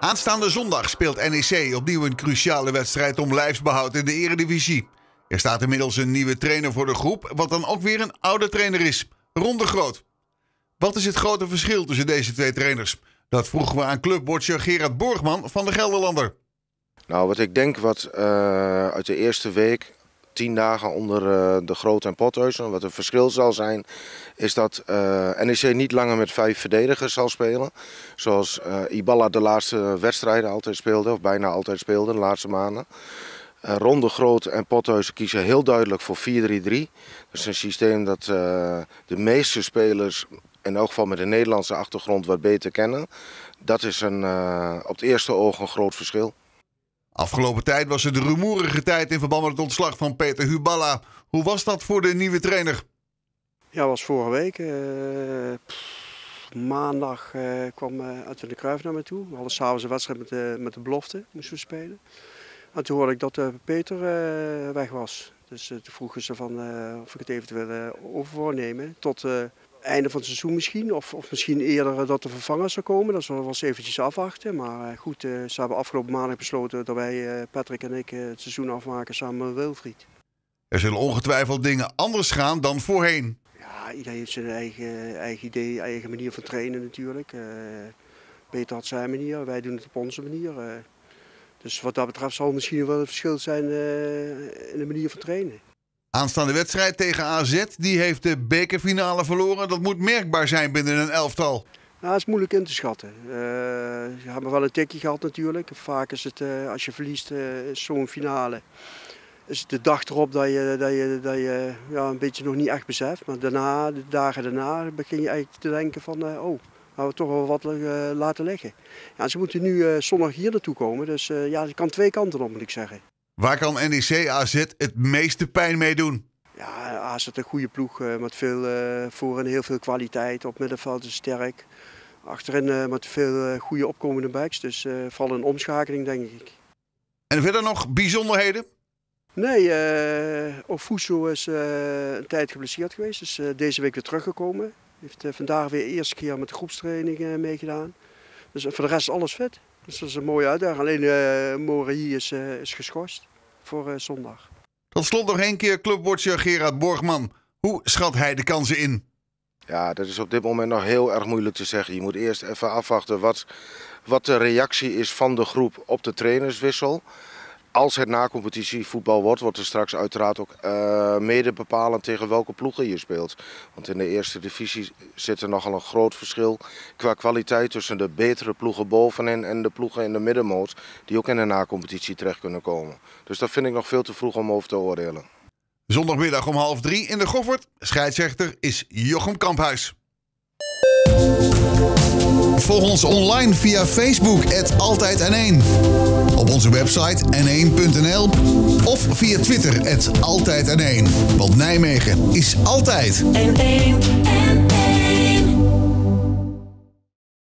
Aanstaande zondag speelt NEC opnieuw een cruciale wedstrijd om lijfsbehoud in de Eredivisie. Er staat inmiddels een nieuwe trainer voor de groep, wat dan ook weer een oude trainer is, Ron de Groot. Wat is het grote verschil tussen deze twee trainers? Dat vroegen we aan clubwatcher Gerard Borgman van de Gelderlander. Nou, wat ik denk wat uh, uit de eerste week, tien dagen onder uh, de Groot en Pothuizen, wat een verschil zal zijn, is dat uh, NEC niet langer met vijf verdedigers zal spelen. Zoals Ibala de laatste wedstrijden altijd speelde, of bijna altijd speelde de laatste maanden. Ronde Groot en Pothuizen kiezen heel duidelijk voor 4-3-3. Dat is een systeem dat de meeste spelers in elk geval met een Nederlandse achtergrond wat beter kennen. Dat is een, op het eerste oog een groot verschil. Afgelopen tijd was het de rumoerige tijd in verband met het ontslag van Peter Huballa. Hoe was dat voor de nieuwe trainer? Ja, was vorige week. Uh, maandag uh, kwam uh, de Kruif naar me toe. We hadden s'avonds een wedstrijd met de, met de belofte, moesten we spelen. En toen hoorde ik dat Peter weg was. Dus toen vroegen ze van, of ik het eventueel over nemen tot einde van het seizoen misschien. Of, of misschien eerder dat de vervanger zou komen. Dat zullen we wel eens eventjes afwachten. Maar eh, goed, uh, ze hebben afgelopen maandag besloten dat wij, Patrick en ik, het seizoen afmaken samen met Wilfried. Er zullen ongetwijfeld dingen anders gaan dan voorheen. Ja, iedereen heeft zijn eigen, eigen idee, eigen manier van trainen natuurlijk. Peter had zijn manier, wij doen het op onze manier. dus wat dat betreft zal misschien wel een verschil zijn in de manier van trainen. Aanstaande wedstrijd tegen AZ, die heeft de bekerfinale verloren. Dat moet merkbaar zijn binnen een elftal. Nou, dat is moeilijk in te schatten. Uh, we hebben wel een tikje gehad natuurlijk. Vaak is het, uh, als je verliest uh, zo'n finale, is de dag erop dat je, dat je, dat je ja, een beetje nog niet echt beseft. Maar daarna, de dagen daarna, begin je eigenlijk te denken van, oh, gaan we toch wel wat laten liggen. Ja, ze moeten nu zondag hier naartoe komen, dus ja, het kan twee kanten op moet ik zeggen. Waar kan NEC AZ het meeste pijn mee doen? Ja, AZ een goede ploeg uh, met veel uh, voor en heel veel kwaliteit. Op middenveld is sterk. Achterin uh, met veel goede opkomende backs. Dus vooral een omschakeling denk ik. En verder nog bijzonderheden? Nee, uh, Ofuso is een tijd geblesseerd geweest. Is deze week weer teruggekomen. Heeft vandaag weer de eerste keer met de groepstraining meegedaan. Dus voor de rest is alles fit. Dus dat is een mooie uitdaging. Alleen uh, Morai is, uh, is geschorst voor uh, zondag. Tot slot nog één keer clubwatcher Gerard Borgman. Hoe schat hij de kansen in? Ja, dat is op dit moment nog heel erg moeilijk te zeggen. Je moet eerst even afwachten wat, wat de reactie is van de groep op de trainerswissel als het na competitie voetbal wordt, wordt er straks uiteraard ook uh, mede bepalend tegen welke ploegen je speelt. Want in de eerste divisie zit er nogal een groot verschil qua kwaliteit tussen de betere ploegen bovenin en de ploegen in de middenmoot, die ook in de na-competitie terecht kunnen komen. Dus dat vind ik nog veel te vroeg om over te oordelen. Zondagmiddag om half drie in de Goffert. Scheidsrechter is Jochem Kamphuis. Volg ons online via Facebook, het Altijd N1. Op onze website n1.nl of via Twitter, het Altijd N1. Want Nijmegen is altijd N1.